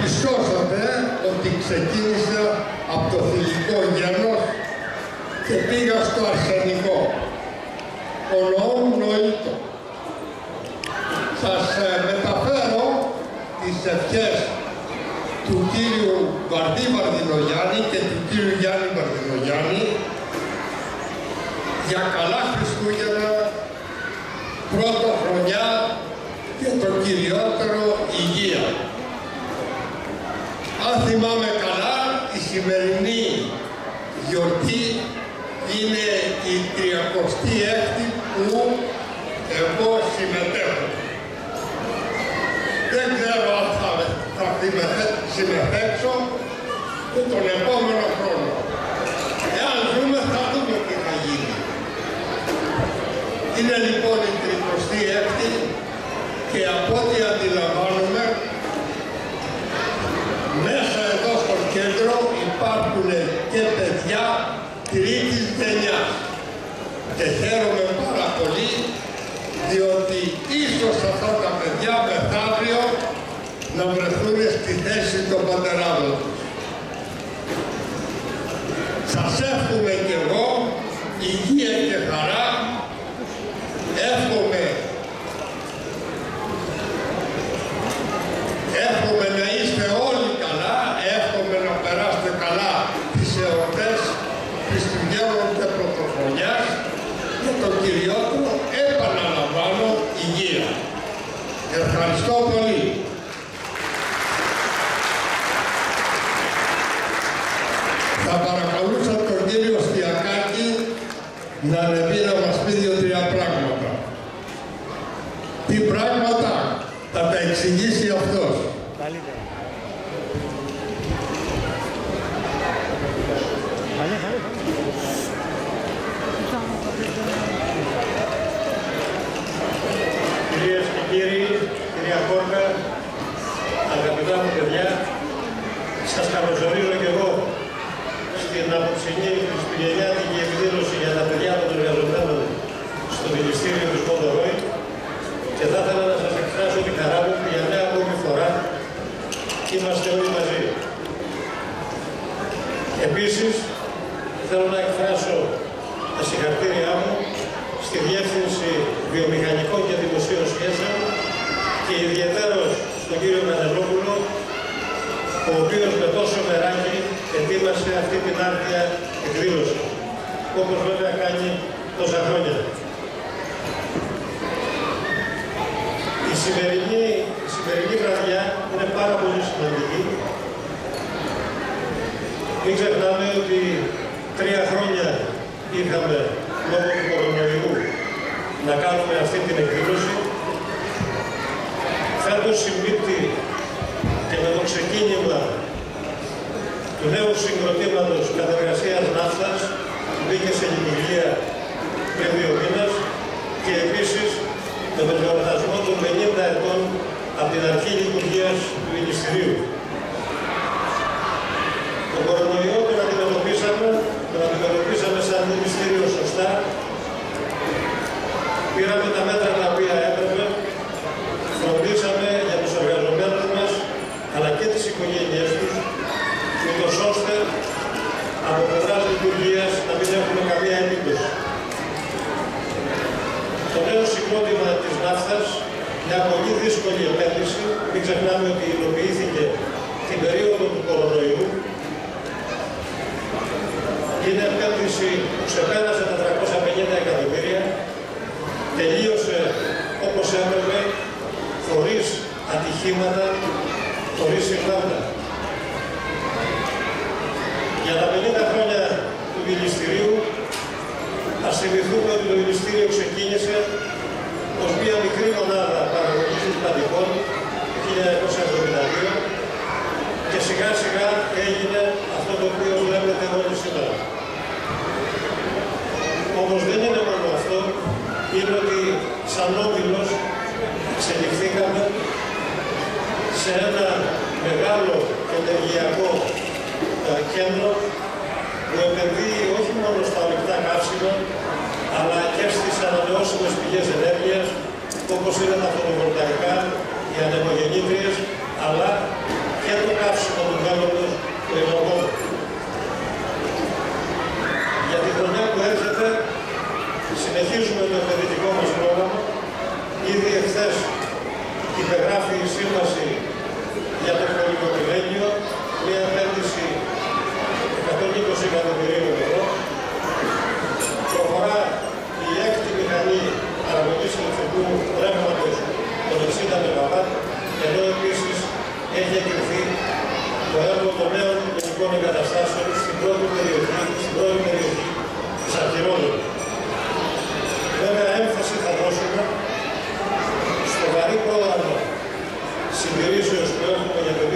διαπιστώσατε ότι ξεκίνησα από το θηλυκό γένος και πήγα στο αρσενικό. Ο νοόν νοήτο. Σας ε, μεταφέρω τις ευχές του κύριου Βαρδί Βαρδινογιάννη και του κύριου Γιάννη Βαρδινογιάννη για καλά Χριστούγεννα, πρώτο χρονιά και το κυριότερο υγεία. Αν θυμάμαι καλά, η σημερινή γιορτή είναι η 36η που εγώ συμμετέχω. Δεν ξέρω αν θα, θα συμμετέξω και τον επόμενο χρόνο. Εάν ζούμε θα δούμε τι θα γίνει. Είναι λοιπόν η 36η και από ό,τι αντιλαμβάνομαι μέσα εδώ στο κέντρο υπάρχουν και παιδιά τρίτης γενιάς και χαίρομαι πάρα πολύ διότι ίσως αυτά τα παιδιά μεθαύριο να βρεθούν στη θέση των πατεράδων τους. Σας εύχομαι και εγώ υγεία και χαρά, εύχομαι Εύχομαι να είστε όλοι καλά, εύχομαι να περάσετε καλά τις εορτές Χριστουγέννων και Πρωτοχρονιάς και το κυριότερο επαναλαμβάνω υγεία. Ευχαριστώ πολύ. Θα παρακαλούσα τον κύριο Στιακάκη να ανεβεί να μας πει δύο-τρία πράγματα. Τι πράγματα θα τα εξηγήσει αυτός. Καλύτερα. Καλή, καλή, Κυρίες και κύριοι, κυρία Κόρκα, αγαπητά μου παιδιά, σας καλωσορίζω και εγώ στην απόψινή χριστουγεννιάτικη εκδήλωση για τα παιδιά των εργαζομένων στο Ministério του Σκόντο και θα ήθελα να σας εκφράσω τη χαρά μου που για μια ακόμη φορά είμαστε όλοι μαζί. Επίσης, θέλω να εκφράσω τα συγχαρητήριά μου στη Διεύθυνση Βιομηχανικών και Δημοσίων Σχέσεων και ιδιαίτερος στον κύριο Κανελόπουλο, ο οποίος με τόσο μεράκι ετοίμασε αυτή την άρτια εκδήλωση, όπως βέβαια κάνει τόσα χρόνια. Η σημερινή, η σημερινή βραδιά είναι πάρα πολύ σημαντική. Μην ξεχνάμε ότι τρία χρόνια είχαμε λόγω του κορονοϊού να κάνουμε αυτή την εκδήλωση. Φέτος συμπίπτει και με το ξεκίνημα του νέου συγκροτήματος κατεργασίας ναύτας που μπήκε σε λειτουργία πριν δύο μήνες και επίσης με τον γιορτασμό των 50 ετών από την αρχή λειτουργίας του Ministηρίου. Το κορονοϊό τον αντιμετωπίσαμε, τον αντιμετωπίσαμε σαν Ministήριο σωστά. Πήραμε τα μέτρα τα οποία έπρεπε, φροντίσαμε για τους εργαζομένους μας, αλλά και τις οικογένειές τους, ούτως ώστε από πλευράς λειτουργίας να μην έχουμε καμία επίπτωση. Το νέο συγκρότημα της ναύτας, μια πολύ δύσκολη επένδυση, μην ξεχνάμε ότι υλοποιήθηκε την περίοδο του κορονοϊού, είναι επένδυση που ξεπέρασε τα 350 εκατομμύρια, τελείωσε όπως έπρεπε, χωρίς ατυχήματα, χωρίς συγγνώματα. Για τα 50 χρόνια του Μιλιστηρίου, ας θυμηθούμε ότι το Μιλιστήριο ξεκίνησε ως μια μικρή μονάδα παραγωγής νηπαντικών το 1972 και σιγά σιγά έγινε αυτό το οποίο βλέπετε όλοι σήμερα. Όμως δεν είναι μόνο αυτό, είναι ότι σαν όμιλος εξελιχθήκαμε σε ένα μεγάλο ενεργειακό ε, κέντρο που επενδύει όχι μόνο στα ορυκτά καύσιμα, ανανεώσιμες πηγές ενέργειας, όπως είναι τα φωτοβολταϊκά, οι ανεμογεννήτριες, αλλά και το καύσιμο του μέλλοντος του εκλογών. Για τη χρονιά που έρχεται, συνεχίζουμε το επενδυτικό μας πρόγραμμα. Ήδη εχθές υπεγράφει η σύμβαση για το πολυκοπηλένιο, μια επένδυση 120 εκατομμυρίων ευρώ. Προχωρά η έκτη μηχανή παραγωγής ηλεκτρικού ρεύματος των 60 ΜΒ, ενώ επίσης έχει εγκριθεί το έργο των νέων γενικών εγκαταστάσεων στην πρώτη περιοχή, στην πρώτη περιοχή της Αρχαιρόλου. Βέβαια, έμφαση θα δώσουμε στο βαρύ πρόγραμμα συντηρήσεως που έχουμε για το 2023,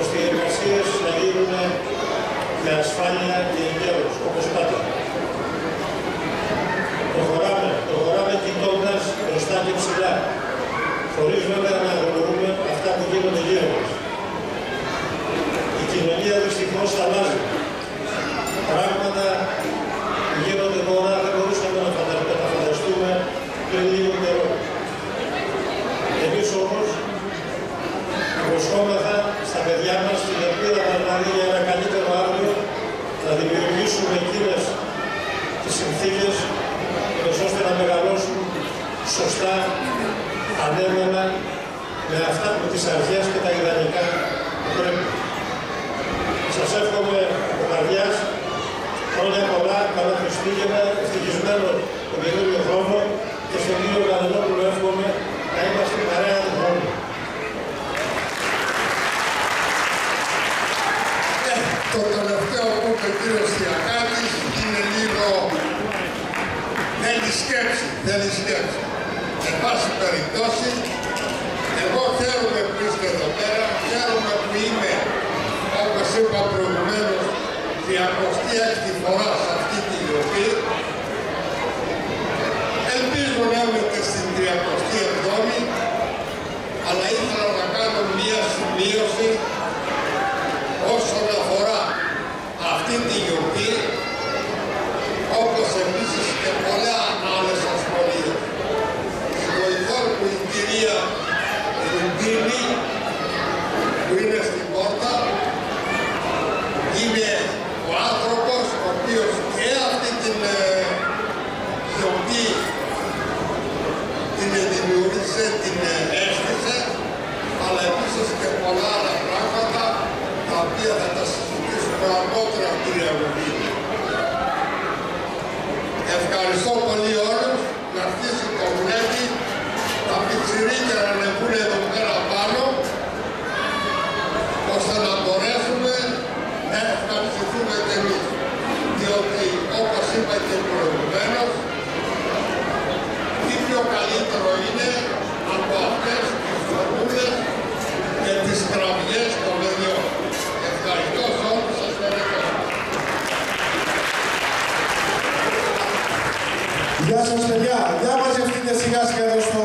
ώστε οι εργασίες να γίνουν με ασφάλεια και εγκαίρως, όπως πάντα. Προχωράμε, προχωράμε κοιτώντας μπροστά και ψηλά, χωρίς βέβαια να αγνοούμε αυτά που γίνονται γύρω μας. Η κοινωνία δυστυχώς αλλάζει. Πράγματα που γίνονται τώρα δεν μπορούσαμε να τα φανταστούμε πριν λίγο καιρό. Εμείς όμως υποσχόμεθα στα παιδιά μας την ελπίδα να δηλαδή για ένα καλύτερο αύριο να δημιουργήσουμε εκείνες τις συνθήκες ώστε να μεγαλώσουν σωστά, ανέμενα, με αυτά που τις αρχές και τα ιδανικά που πρέπει. Σας εύχομαι από καρδιάς χρόνια πολλά, καλά Χριστούγεννα, ευτυχισμένο τον καινούριο χρόνο και στον κύριο Γαλανόπουλο εύχομαι να είμαστε παρέα του χρόνου. Το τελευταίο που είπε ο κύριος Θιακάτης είναι λίγο... Θέλει σκέψη, θέλει σκέψη. Εν πάση περιπτώσει, εγώ χαίρομαι που είστε εδώ πέρα, χαίρομαι που είμαι, όπως είπα προηγουμένως, 36η φορά σε αυτή τη γιορτή. Ελπίζω να είμαστε στην 37η, αλλά ήθελα να κάνω μία σημείωση όσον αφορά αυτή τη γιορτή, όπως επίσης και πολλά άλλες ασχολίες. Η βοηθός μου η κυρία Ρουντίνη, που είναι στην πόρτα, είναι ο άνθρωπος ο οποίος και αυτή την ε, γιορτή την δημιούργησε, την ε, έστησε, αλλά επίσης και πολλά άλλα πράγματα τα οποία θα τα συζητήσουμε αργότερα κύριε Ρουντίνη. Ευχαριστώ πολύ όλους, να αρχίσει το βλέπει, τα πιτσιρίκια να ανεβούν εδώ πέρα πάνω, ώστε να μπορέσουμε να ευχαριστηθούμε και εμείς. Διότι, όπως είπα και προηγουμένως, τι πιο καλύτερο είναι από αυτές τις φορμούλες και τις κραυγές των παιδιών. Ευχαριστώ σε όλους σας ευχαριστώ. Γεια σας παιδιά, για μαζευτείτε σιγά σιγά εδώ στο,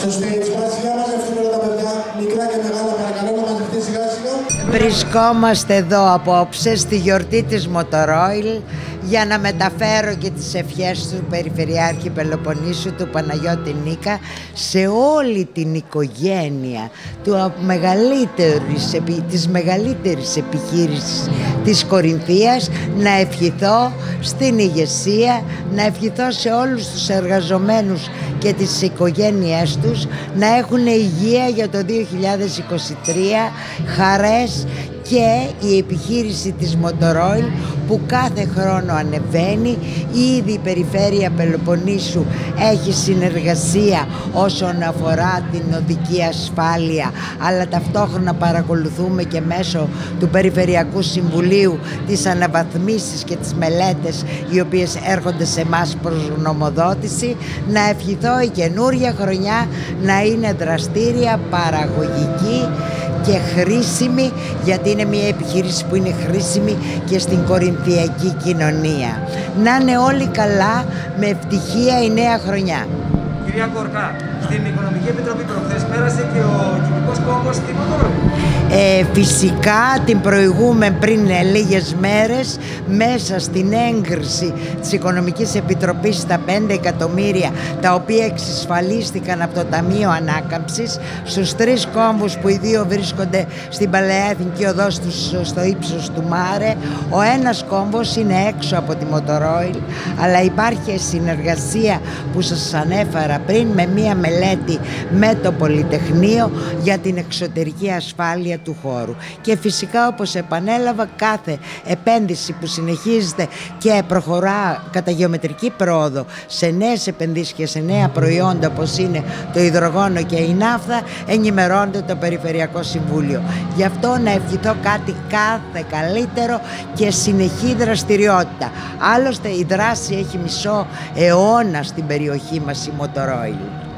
στο stage μας, για μαζευτούμε όλα τα παιδιά, μικρά και μεγάλα παρακαλώ να μαζευτείτε σιγά σιγά. Βρισκόμαστε εδώ απόψε στη γιορτή της Μοτορόιλ για να μεταφέρω και τις ευχές του Περιφερειάρχη Πελοποννήσου του Παναγιώτη Νίκα σε όλη την οικογένεια του μεγαλύτερης, επι- της μεγαλύτερης επιχείρησης της Κορινθίας. Να ευχηθώ στην ηγεσία, να ευχηθώ σε όλους τους εργαζομένους και τις οικογένειές τους να έχουν υγεία για το 2023, χαρές και η επιχείρηση της Μοτορόιλ που κάθε χρόνο ανεβαίνει. Ήδη η Περιφέρεια Πελοποννήσου έχει συνεργασία όσον αφορά την οδική ασφάλεια αλλά ταυτόχρονα παρακολουθούμε και μέσω του Περιφερειακού Συμβουλίου τις αναβαθμίσεις και τις μελέτες οι οποίες έρχονται σε εμάς προς γνωμοδότηση να ευχηθώ η καινούρια χρονιά να είναι δραστήρια, παραγωγική και χρήσιμη γιατί είναι μια επιχείρηση που είναι χρήσιμη και στην κορινθιακή κοινωνία. Να είναι όλοι καλά με ευτυχία η νέα χρονιά. Κυρία Κορκά, στην Οικονομική Επιτροπή προχθές πέρασε και ο κυβικός κόμβος στην Μοτορόλη. Ε, φυσικά την προηγούμενη πριν λίγες μέρες μέσα στην έγκριση της Οικονομικής Επιτροπής στα 5 εκατομμύρια τα οποία εξασφαλίστηκαν από το Ταμείο Ανάκαμψης στους τρεις κόμβους που οι δύο βρίσκονται στην Παλαιά Εθνική Οδός στο ύψος του Μάρε ο ένας κόμβος είναι έξω από τη Μοτορόιλ αλλά υπάρχει συνεργασία που σας ανέφερα πριν με μία μελέτη με το Πολυτεχνείο για την εξωτερική ασφάλεια του χώρου. Και φυσικά όπως επανέλαβα κάθε επένδυση που συνεχίζεται και προχωρά κατά γεωμετρική πρόοδο σε νέες επενδύσεις και σε νέα προϊόντα όπως είναι το υδρογόνο και η ναύθα ενημερώνεται το Περιφερειακό Συμβούλιο. Γι' αυτό να ευχηθώ κάτι κάθε καλύτερο και συνεχή δραστηριότητα. Άλλωστε η δράση έχει μισό αιώνα στην περιοχή μας η Μοτορόιλ.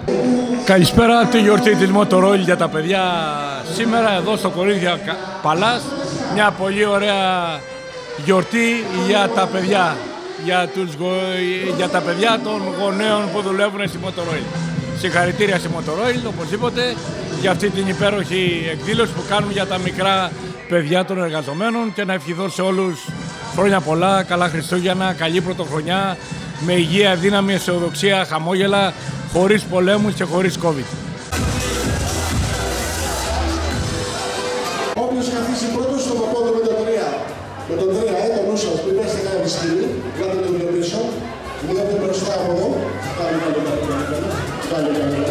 Καλησπέρα τη γιορτή της Motorola για τα παιδιά σήμερα εδώ στο Κορίνθια Παλάς μια πολύ ωραία γιορτή για τα παιδιά για, τους, για τα παιδιά των γονέων που δουλεύουν στη Motorola. Συγχαρητήρια στη Motorola οπωσδήποτε για αυτή την υπέροχη εκδήλωση που κάνουν για τα μικρά παιδιά των εργαζομένων και να ευχηθώ σε όλους χρόνια πολλά, καλά Χριστούγεννα, καλή πρωτοχρονιά με υγεία, δύναμη, αισιοδοξία, χαμόγελα χωρίς πολέμους και χωρίς COVID. Όποιος καθίσει πρώτος στο παπόδο με τον τρία, με τον τρία, ε, τον νου σας, μην πέσετε κανένα σκηνή, βγάλτε τον πιο πίσω, βγάλτε μπροστά από εδώ, κάνε καλό, κάνε καλό, κάνε καλό,